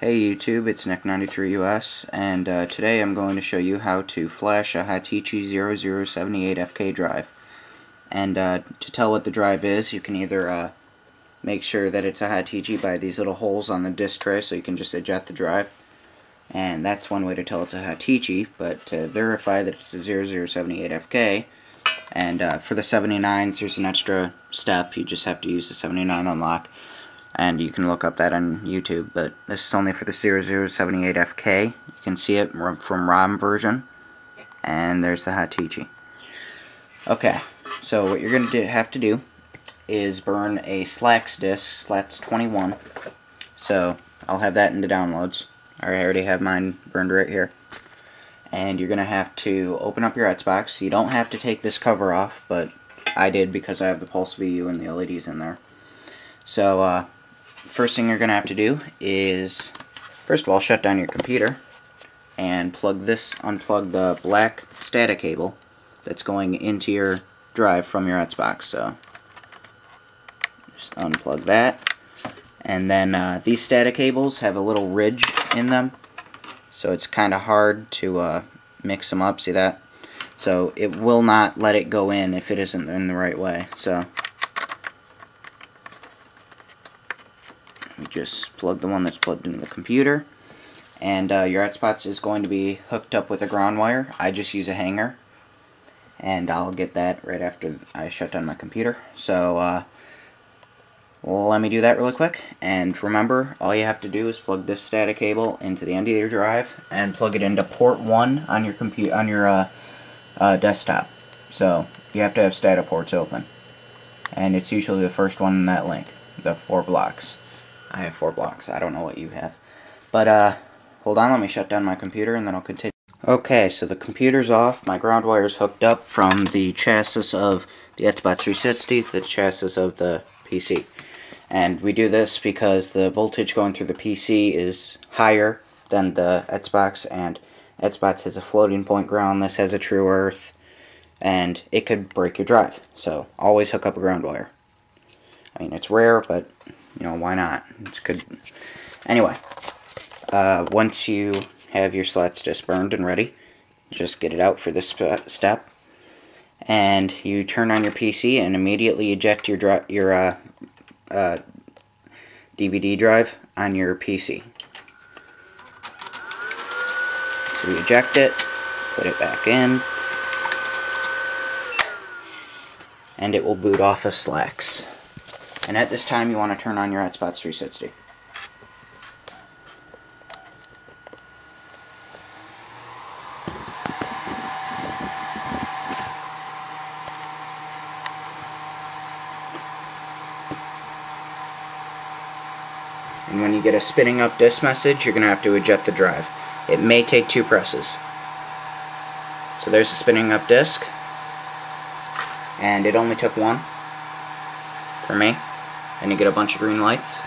Hey YouTube, it's Nick93US, and uh, today I'm going to show you how to flash a Hitachi 0078FK drive. And uh, to tell what the drive is, you can either uh, make sure that it's a Hitachi by these little holes on the disk tray so you can just eject the drive. And that's one way to tell it's a Hitachi, but to verify that it's a 0078FK, and uh, for the 79s there's an extra step, you just have to use the 79 unlock and you can look up that on YouTube, but this is only for the 0078FK. You can see it from ROM version, and there's the Hitachi. Okay, so what you're going to have to do is burn a Slax disk, Slax 21. So I'll have that in the downloads. I already have mine burned right here. And you're going to have to open up your Xbox. You don't have to take this cover off, but I did because I have the Pulse VU and the LEDs in there. So, uh, first thing you're going to have to do is, first of all, shut down your computer and plug this, unplug the black SATA cable that's going into your drive from your Xbox. So, just unplug that. And then uh, these SATA cables have a little ridge in them, so it's kind of hard to uh, mix them up. See that? So it will not let it go in if it isn't in the right way. So just plug the one that's plugged into the computer and uh, your Xbox is going to be hooked up with a ground wire. I just use a hanger and I'll get that right after I shut down my computer. So uh, let me do that really quick and remember all you have to do is plug this SATA cable into the end of your drive and plug it into port 1 on your computer on your uh, uh, desktop. So you have to have SATA ports open and it's usually the first one in that link, the four blocks. I have four blocks. I don't know what you have. But, uh, hold on. Let me shut down my computer and then I'll continue. Okay, so the computer's off. My ground wire's hooked up from the chassis of the Xbox 360 to the chassis of the PC. And we do this because the voltage going through the PC is higher than the Xbox, and Xbox has a floating point ground, this has a true earth, and it could break your drive. So always hook up a ground wire. I mean, it's rare, but you know, why not? It's good. Anyway, uh, once you have your Slax just burned and ready, just get it out for this step. And you turn on your PC and immediately eject your your uh, uh, DVD drive on your PC. So we eject it, put it back in, and it will boot off of Slax. And at this time, you want to turn on your Xbox 360. And when you get a spinning up disk message, you're going to have to eject the drive. It may take two presses. So there's the spinning up disk. And it only took one for me and you get a bunch of green lights.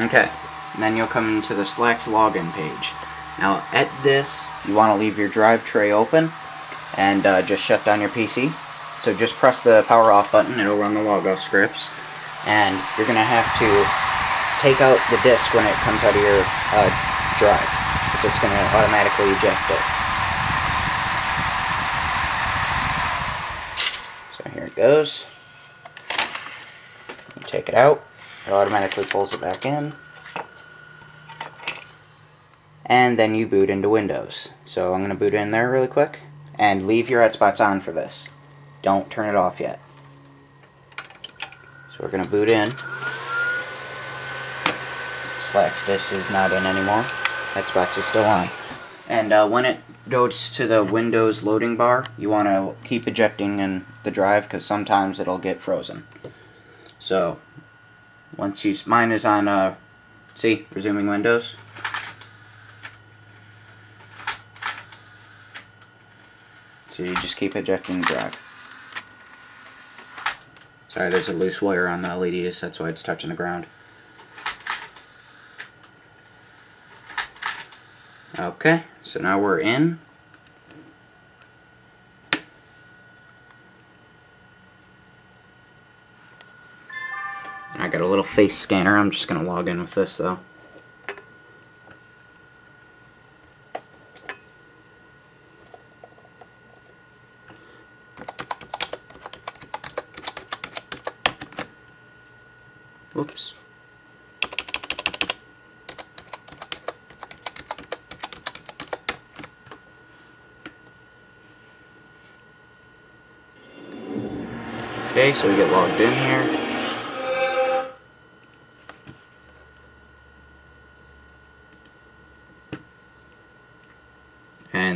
Okay, and then you'll come into the Slax login page. Now at this, you want to leave your drive tray open and uh, just shut down your PC. So just press the power off button, it'll run the logout scripts. And you're going to have to take out the disk when it comes out of your uh, drive, because it's going to automatically eject it. So here it goes. Take it out. It automatically pulls it back in. And then you boot into Windows. So I'm going to boot in there really quick. And leave your Xbox on for this. Don't turn it off yet. So we're going to boot in. Slax disk is not in anymore. Xbox is still on. And uh, when it goes to the Windows loading bar, you want to keep ejecting in the drive because sometimes it'll get frozen. So, once you, mine is on, uh, see, resuming Windows. So you just keep ejecting the drive. Sorry, there's a loose wire on the LEDs, that's why it's touching the ground. Okay, so now we're in. I got a little face scanner, I'm just going to log in with this though. Oops. Okay, so we get logged in here.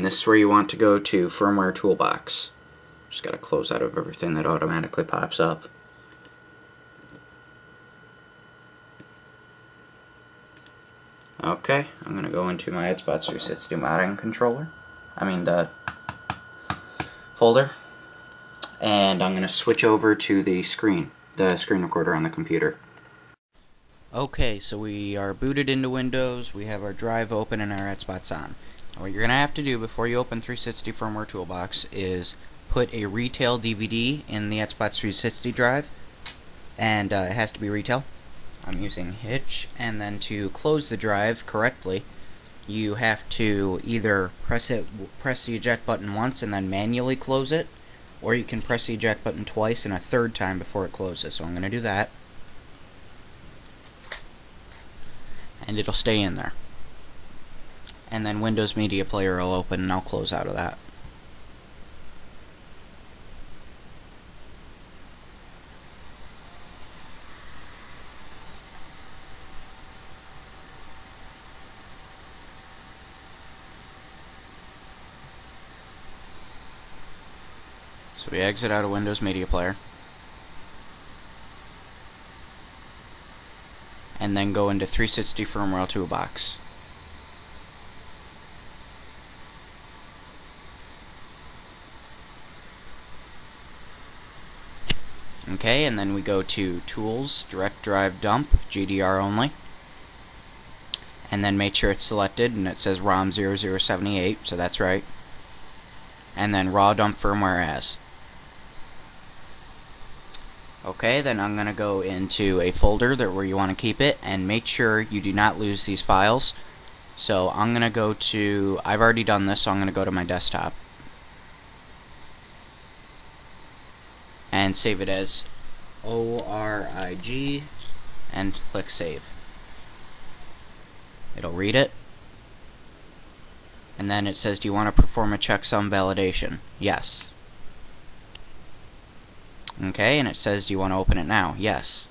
This is where you want to go to Firmware Toolbox. Just got to close out of everything that automatically pops up. Okay, I'm going to go into my Xbox 360 modding controller. I mean the folder. And I'm going to switch over to the screen, the screen recorder on the computer. Okay, so we are booted into Windows, we have our drive open and our Xbox on. What you're going to have to do before you open 360 Firmware Toolbox is put a retail DVD in the Xbox 360 drive, and uh, it has to be retail. I'm using Hitch, and then to close the drive correctly, you have to either press it, press the eject button once and then manually close it, or you can press the eject button twice and a third time before it closes. So I'm going to do that, and it'll stay in there. And then Windows Media Player will open, and I'll close out of that. So we exit out of Windows Media Player. And then go into 360 Firmware Toolbox. Okay, and then we go to Tools, Direct Drive Dump, GDR only. And then make sure it's selected and it says ROM 0078, so that's right. And then raw dump firmware as. Okay, then I'm going to go into a folder that where you want to keep it and make sure you do not lose these files. So I'm going to go to, I've already done this, so I'm going to go to my desktop. And save it as ORIG and click save. It'll read it. And then it says, do you want to perform a checksum validation? Yes. Okay, and it says, do you want to open it now? Yes.